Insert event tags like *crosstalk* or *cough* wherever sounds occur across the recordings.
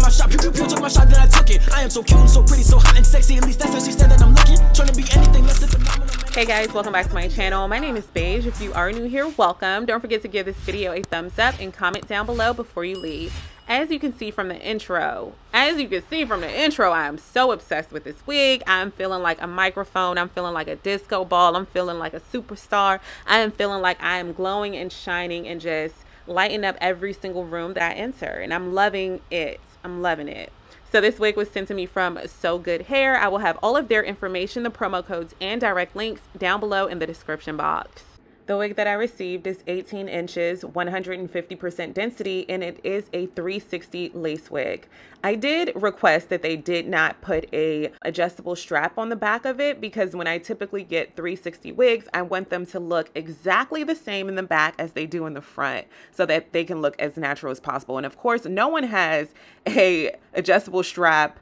my shot. Pew, pew, pew, took my shot, then I took it. I am so cute and so pretty, so hot and sexy. At least that's how she said that I'm looking. Trying to be anything less than phenomenal. Hey guys, welcome back to my channel. My name is Beige. If you are new here, welcome. Don't forget to give this video a thumbs up and comment down below before you leave. As you can see from the intro, as you can see from the intro, I am so obsessed with this wig. I'm feeling like a microphone. I'm feeling like a disco ball. I'm feeling like a superstar. I am feeling like I am glowing and shining and just lighting up every single room that I enter. And I'm loving it. I'm loving it. So this wig was sent to me from So Good Hair. I will have all of their information, the promo codes, and direct links down below in the description box. The wig that I received is 18 inches, 150% density, and it is a 360 lace wig. I did request that they did not put a adjustable strap on the back of it because when I typically get 360 wigs, I want them to look exactly the same in the back as they do in the front so that they can look as natural as possible. And of course, no one has a adjustable strap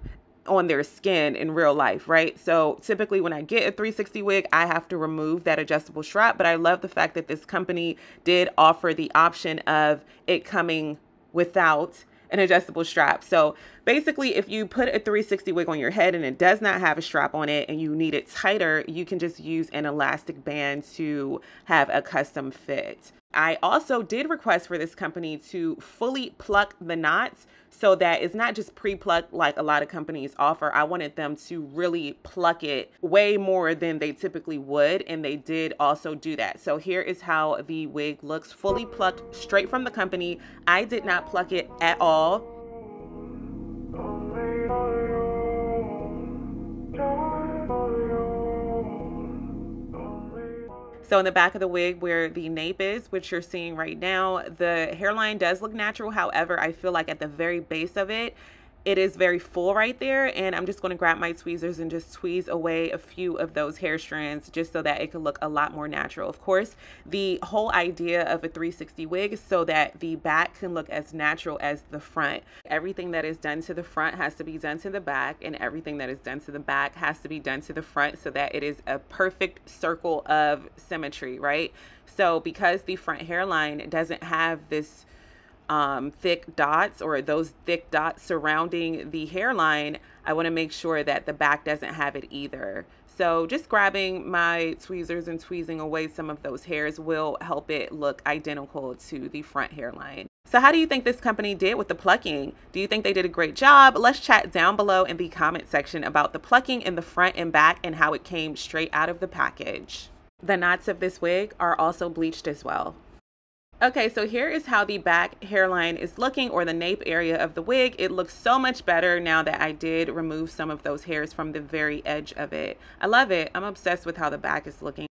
on their skin in real life, right? So typically when I get a 360 wig, I have to remove that adjustable strap, but I love the fact that this company did offer the option of it coming without an adjustable strap. So basically, if you put a 360 wig on your head and it does not have a strap on it and you need it tighter, you can just use an elastic band to have a custom fit. I also did request for this company to fully pluck the knots so that it's not just pre-plucked like a lot of companies offer. I wanted them to really pluck it way more than they typically would and they did also do that. So here is how the wig looks fully plucked straight from the company. I did not pluck it at all. So in the back of the wig where the nape is, which you're seeing right now, the hairline does look natural. However, I feel like at the very base of it, it is very full right there and I'm just going to grab my tweezers and just tweeze away a few of those hair strands just so that it could look a lot more natural. Of course, the whole idea of a 360 wig is so that the back can look as natural as the front. Everything that is done to the front has to be done to the back and everything that is done to the back has to be done to the front so that it is a perfect circle of symmetry, right? So because the front hairline doesn't have this um, thick dots or those thick dots surrounding the hairline, I want to make sure that the back doesn't have it either. So just grabbing my tweezers and tweezing away some of those hairs will help it look identical to the front hairline. So how do you think this company did with the plucking? Do you think they did a great job? Let's chat down below in the comment section about the plucking in the front and back and how it came straight out of the package. The knots of this wig are also bleached as well. Okay, so here is how the back hairline is looking or the nape area of the wig. It looks so much better now that I did remove some of those hairs from the very edge of it. I love it. I'm obsessed with how the back is looking.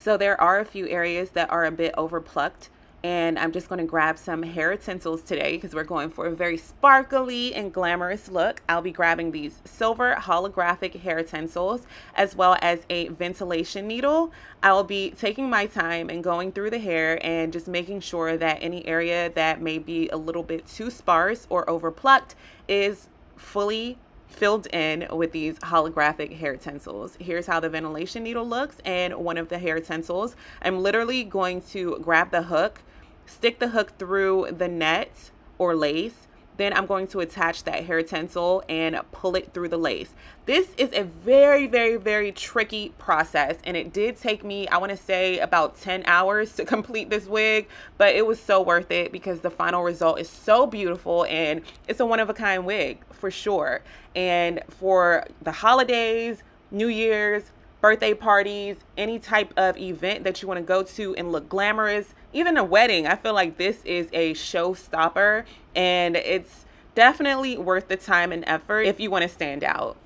So there are a few areas that are a bit over plucked and I'm just going to grab some hair tinsels today because we're going for a very sparkly and glamorous look. I'll be grabbing these silver holographic hair tinsels as well as a ventilation needle. I'll be taking my time and going through the hair and just making sure that any area that may be a little bit too sparse or over plucked is fully filled in with these holographic hair tinsels. Here's how the ventilation needle looks and one of the hair tinsels. I'm literally going to grab the hook stick the hook through the net or lace. Then I'm going to attach that hair tinsel and pull it through the lace. This is a very, very, very tricky process. And it did take me, I want to say about 10 hours to *laughs* complete this wig, but it was so worth it because the final result is so beautiful and it's a one of a kind wig for sure. And for the holidays, New Year's, birthday parties, any type of event that you want to go to and look glamorous, even a wedding, I feel like this is a showstopper and it's definitely worth the time and effort if you want to stand out.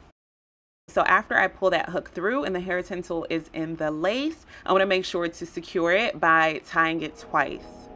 So after I pull that hook through and the hair tinsel is in the lace, I want to make sure to secure it by tying it twice.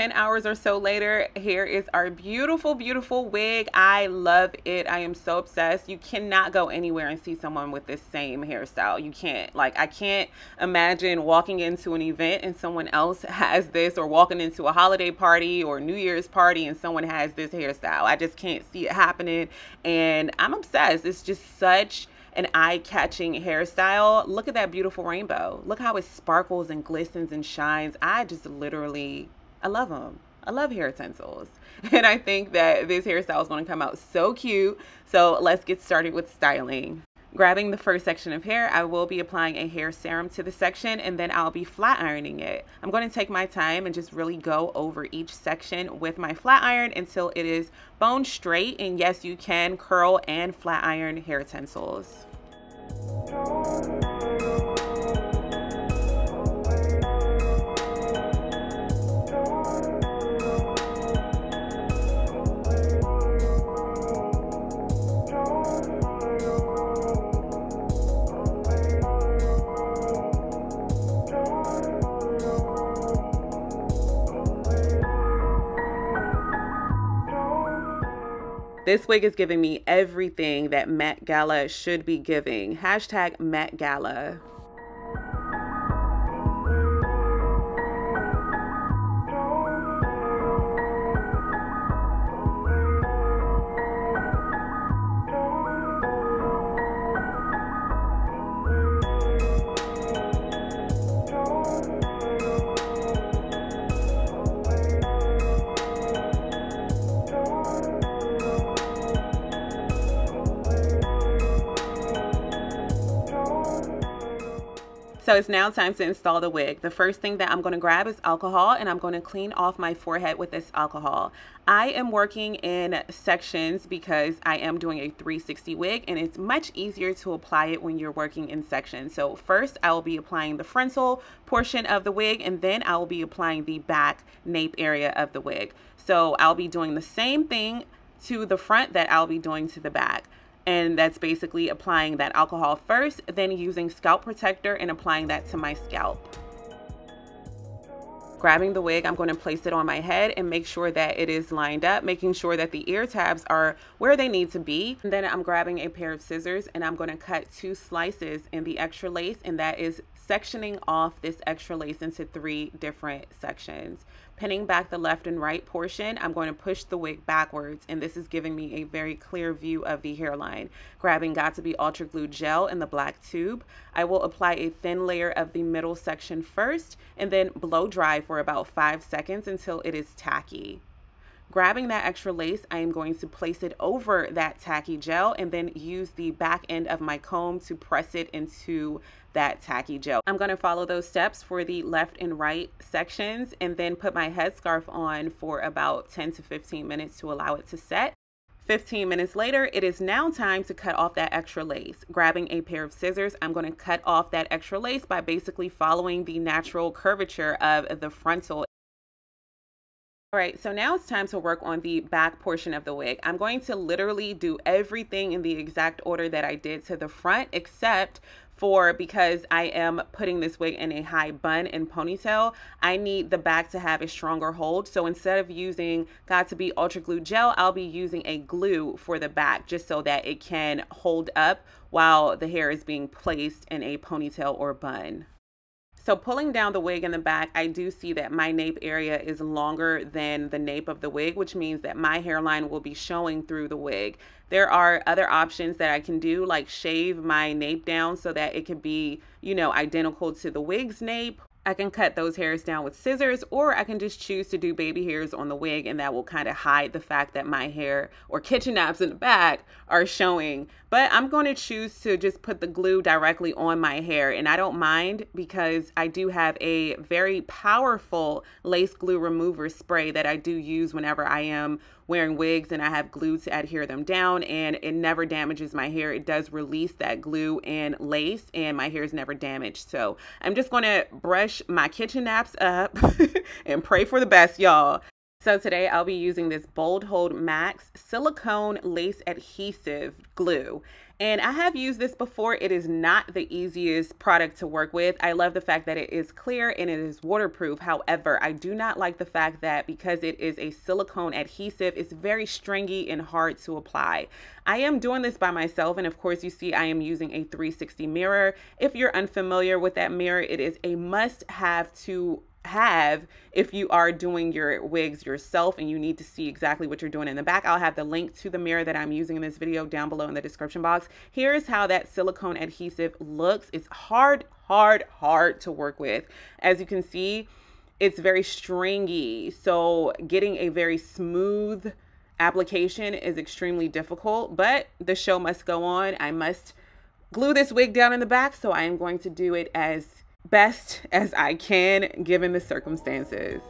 10 hours or so later, here is our beautiful, beautiful wig. I love it. I am so obsessed. You cannot go anywhere and see someone with this same hairstyle. You can't. Like, I can't imagine walking into an event and someone else *laughs* has this, or walking into a holiday party or New Year's party and someone has this hairstyle. I just can't see it happening. And I'm obsessed. It's just such an eye-catching hairstyle. Look at that beautiful rainbow. Look how it sparkles and glistens and shines. I just literally, I love them. I love hair tinsels. *laughs* And I think that this hairstyle is going to come out so cute. So let's get started with styling. Grabbing the first section of hair, I will be applying a hair serum to the section and then I'll be flat ironing it. I'm going to take my time and just really go over each section with my flat iron until it is bone straight. And yes, you can curl and flat iron hair tinsels. This wig is giving me everything that Met Gala should be giving. Hashtag Met Gala. So it's now time to install the wig. The first thing that I'm going to grab is alcohol and I'm going to clean off my forehead with this alcohol. I am working in sections because I am doing a 360 wig and it's much easier to apply it when you're working in sections. So first I will be applying the frontal portion of the wig and then I will be applying the back nape area of the wig. So I'll be doing the same thing to the front that I'll be doing to the back and that's basically applying that alcohol first, then using scalp protector and applying that to my scalp. Grabbing the wig, I'm going to place it on my head and make sure that it is lined up, making sure that the ear tabs are where they need to be. And then I'm grabbing a pair of scissors and I'm going to cut two slices in the extra lace and that is sectioning off this extra lace into three different sections. Pinning back the left and right portion, I'm going to push the wig backwards and this is giving me a very clear view of the hairline. Grabbing Got2b Ultra Glue Gel in the black tube, I will apply a thin layer of the middle section first and then blow dry for about five seconds until it is tacky. Grabbing that extra lace, I am going to place it over that tacky gel and then use the back end of my comb to press it into that tacky gel. I'm going to follow those steps for the left and right sections and then put my headscarf on for about 10 to 15 minutes to allow it to set. 15 minutes later, it is now time to cut off that extra lace. Grabbing a pair of scissors, I'm going to cut off that extra lace by basically following the natural curvature of the frontal all right, so now it's time to work on the back portion of the wig. I'm going to literally do everything in the exact order that I did to the front, except for because I am putting this wig in a high bun and ponytail, I need the back to have a stronger hold. So instead of using Got2b Ultra Glue Gel, I'll be using a glue for the back just so that it can hold up while the hair is being placed in a ponytail or bun. So pulling down the wig in the back, I do see that my nape area is longer than the nape of the wig, which means that my hairline will be showing through the wig. There are other options that I can do, like shave my nape down so that it can be, you know, identical to the wig's nape I can cut those hairs down with scissors or I can just choose to do baby hairs on the wig and that will kind of hide the fact that my hair or kitchen naps in the back are showing. But I'm going to choose to just put the glue directly on my hair and I don't mind because I do have a very powerful lace glue remover spray that I do use whenever I am wearing wigs and I have glue to adhere them down and it never damages my hair. It does release that glue and lace and my hair is never damaged. So I'm just going to brush my kitchen naps up *laughs* and pray for the best, y'all. So today I'll be using this Bold Hold Max silicone lace adhesive glue. And I have used this before. It is not the easiest product to work with. I love the fact that it is clear and it is waterproof. However, I do not like the fact that because it is a silicone adhesive, it's very stringy and hard to apply. I am doing this by myself. And of course, you see I am using a 360 mirror. If you're unfamiliar with that mirror, it is a must have to have if you are doing your wigs yourself and you need to see exactly what you're doing in the back. I'll have the link to the mirror that I'm using in this video down below in the description box. Here's how that silicone adhesive looks. It's hard, hard, hard to work with. As you can see, it's very stringy. So getting a very smooth application is extremely difficult, but the show must go on. I must glue this wig down in the back, so I am going to do it as best as I can given the circumstances.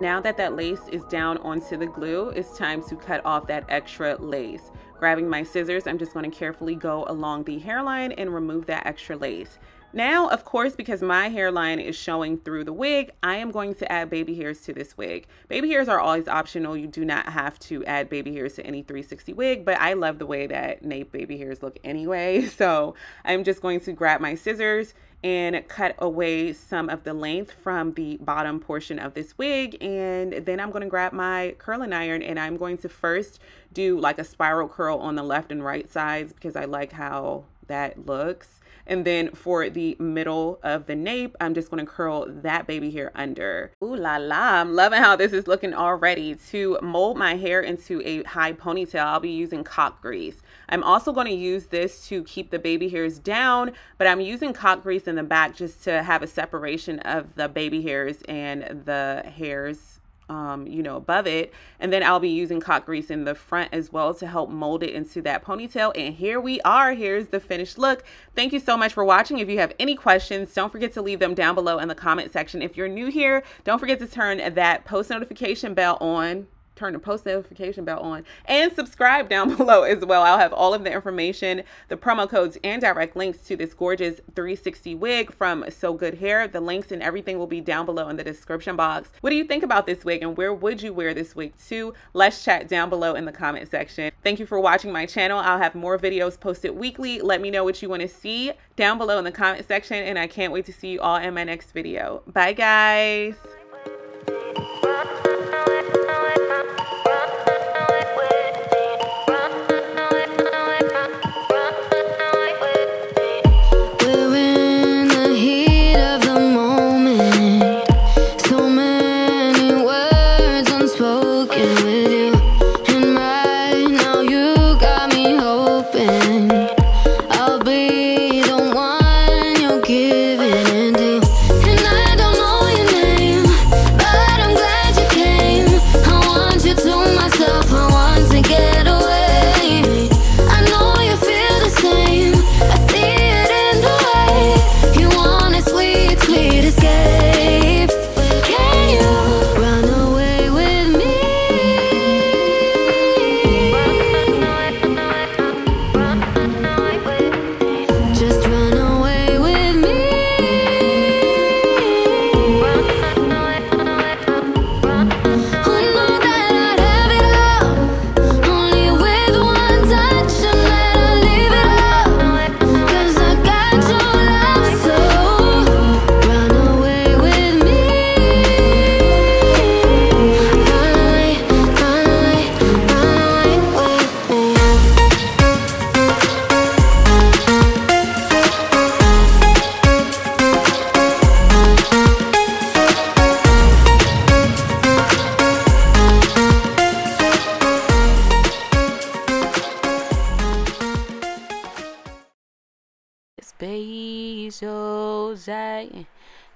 Now that that lace is down onto the glue, it's time to cut off that extra lace. Grabbing my scissors, I'm just going to carefully go along the hairline and remove that extra lace. Now, of course, because my hairline is showing through the wig, I am going to add baby hairs to this wig. Baby hairs are always optional. You do not have to add baby hairs to any 360 wig, but I love the way that Nape baby hairs look anyway. *laughs* So I'm just going to grab my scissors and cut away some of the length from the bottom portion of this wig. And then I'm going to grab my curling iron and I'm going to first do like a spiral curl on the left and right sides because I like how that looks. And then for the middle of the nape, I'm just going to curl that baby hair under. Ooh la la, I'm loving how this is looking already. To mold my hair into a high ponytail, I'll be using cock grease. I'm also going to use this to keep the baby hairs down, but I'm using cock grease in the back just to have a separation of the baby hairs and the hairs um, you know, above it. And then I'll be using cock grease in the front as well to help mold it into that ponytail. And here we are. Here's the finished look. Thank you so much for watching. If you have any questions, don't forget to leave them down below in the comment section. If you're new here, don't forget to turn that post notification bell on turn the post notification bell on and subscribe down *laughs* below as well. I'll have all of the information, the promo codes, and direct links to this gorgeous 360 wig from So Good Hair. The links and everything will be down below in the description box. What do you think about this wig and where would you wear this wig to? Let's chat down below in the comment section. Thank you for watching my channel. I'll have more videos posted weekly. Let me know what you want to see down below in the comment section and I can't wait to see you all in my next video. Bye guys.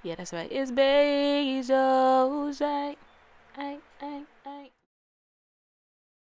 Yeah, that's right. It's Bezos. Ay, ay.